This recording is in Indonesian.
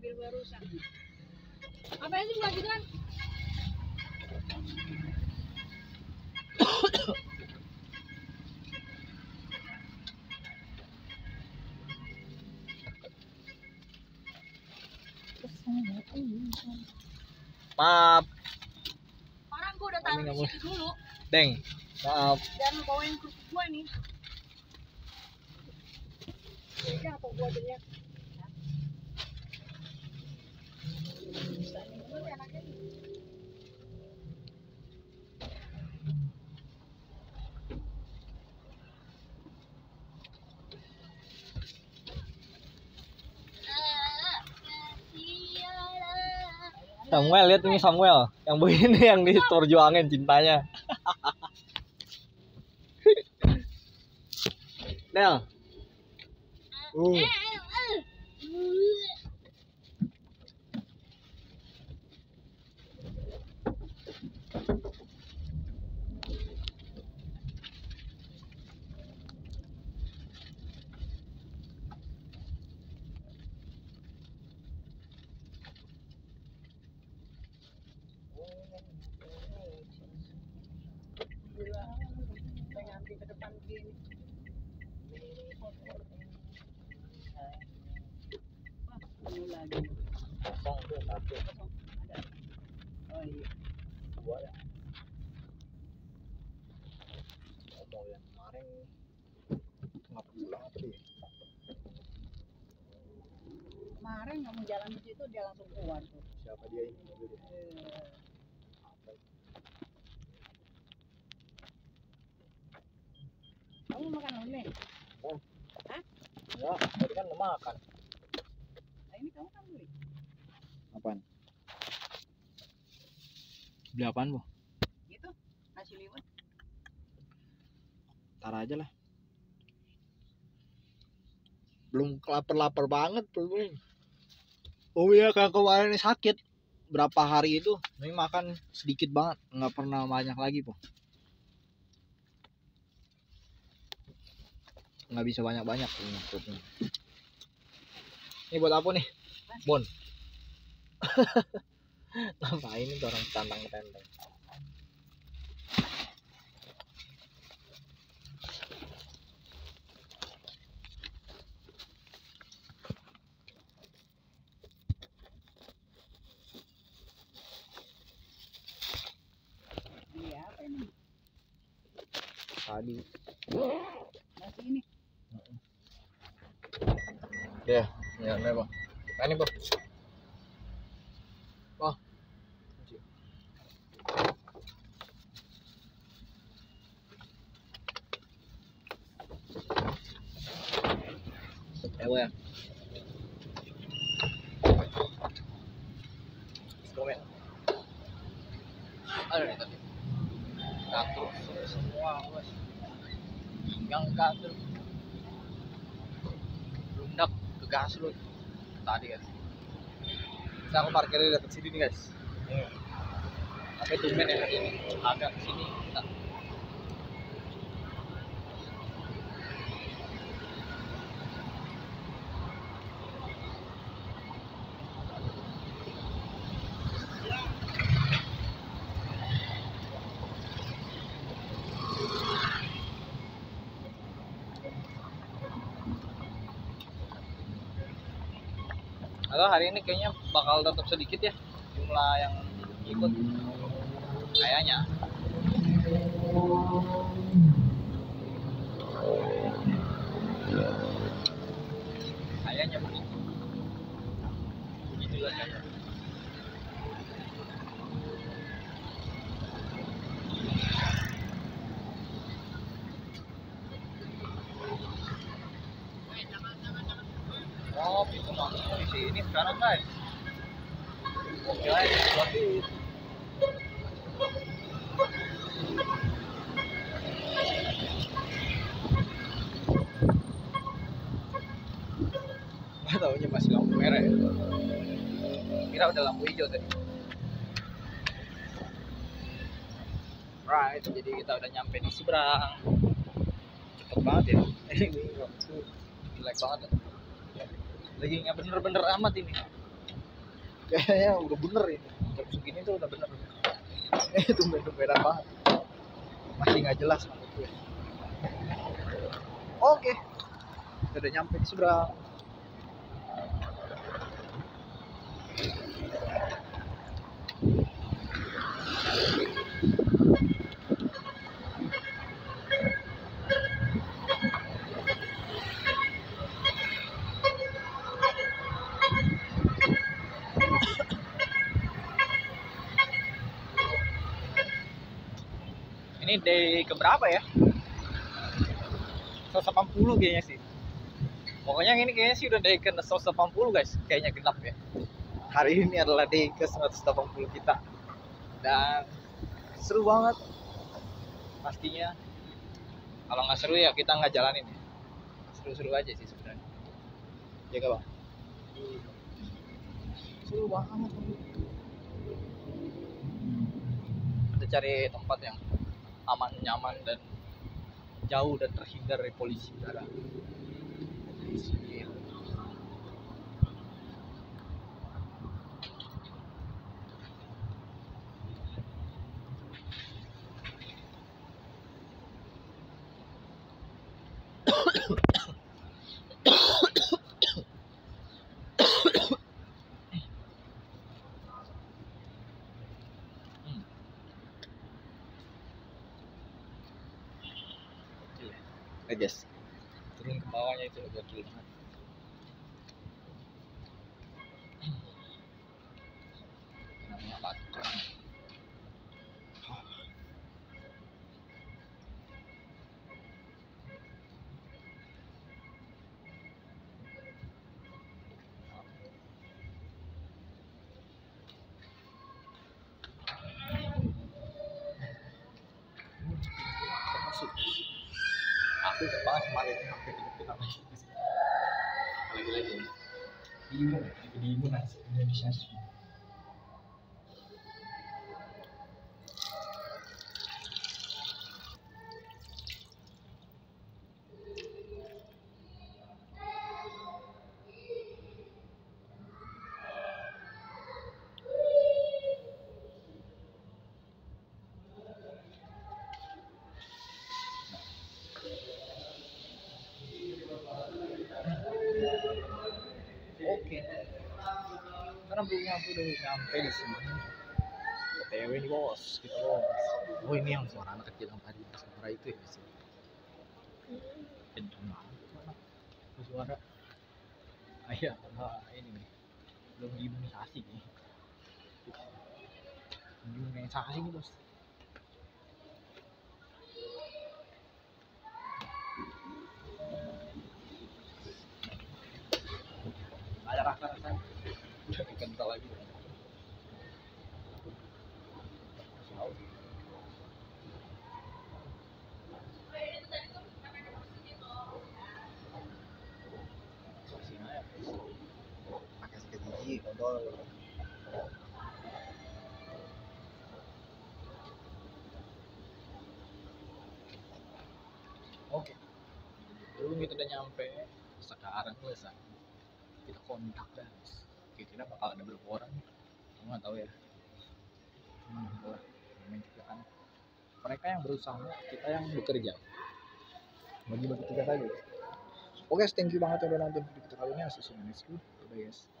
mobil gua rusak. Apa sih bukan gitu kan? Maaf, Orang gua udah taruh di dulu Deng. Maaf. dan lu bawain kerupuk gua nih. Apa gua aja Samuel lihat ini Samuel yang begini yang diperjuangin cintanya. Del. Uh. Kosong tuh satu. Oh iya. Dua ya. Ngomong yang kemarin nggak pulang dia? Kemarin kamu jalan di situ dia langsung keluar tuh. Siapa dia ini mobilnya? Kamu makan apa nih? Enggak, tadi kan makan. Nah, ini kamu kan beli. Apaan? Beli apaan, Bu? Gitu. Nasi liwet. Ntar aja lah. Belum lapar-lapar banget belum. Oh iya kalau kemarin ini sakit berapa hari itu ini makan sedikit banget nggak pernah banyak lagi po nggak bisa banyak banyak ini perutnya ini buat apa nih? Bon. Ngapain itu orang tantang tenteng Iya, apa ini? Tadi Nasi ini. ya ya nih bang ini bang oh ya ya komen ada nih tadi gatul semua bos pinggang gatul lundak ke gas lu tadi kan. Bisa aku parkir di dekat sini nih guys. Tapi tumben ya hari ini. Agak sini kita Atau hari ini kayaknya bakal tetap sedikit ya jumlah yang ikut. Kayaknya. Kayaknya begitu. Begitulah kayaknya. Oh, itu sini sekarang guys. Guys, waduh. Nggak taunya masih lampu merah ya. Kira udah lampu hijau tadi. Right, jadi kita udah nyampe di seberang. Cepet banget ya. Ini waktu jelek banget ya lagi nggak bener-bener amat ini. Kayaknya udah bener ini. Jam segini tuh udah bener. Itu tumben-tumbenan banget. Masih nggak jelas gue. Oke. Kita udah nyampe di seberang ini day keberapa ya 180 kayaknya sih. Pokoknya ini kayaknya sih udah day ke 180 guys. Kayaknya genap ya. Hari ini adalah day ke 180 kita. Dan seru banget. Pastinya. Kalau nggak seru ya kita nggak jalanin ya. Seru-seru aja sih sebenarnya. Ya gak bang? Seru banget. Kita cari tempat yang aman nyaman dan jauh dan terhindar dari polisi udara guys turun ke bawahnya itu agak kecil banget namanya batu masuk aku ingat banget kemarin sampai di depan lagi lagi lagi bingung lagi bingung aja Indonesia 60 udah nyampe di sini. TW nih bos kita bos. Oh ini yang suara anak kecil yang tadi suara itu ya sih kenceng banget suara? Iya, Ayah nah, ini nih? Belum diimunisasi nih. Diimunisasi nih bos. Oke. Belum kita udah nyampe sekarang selesai kita kontak guys kira-kira bakal ada berapa orang? Aku nggak tahu ya. Lah namanya juga kan. Mereka yang berusaha kita yang bekerja. Bagi-bagi tugas aja. Oke guys thank you banget udah nonton video kita kali ini. Video bye guys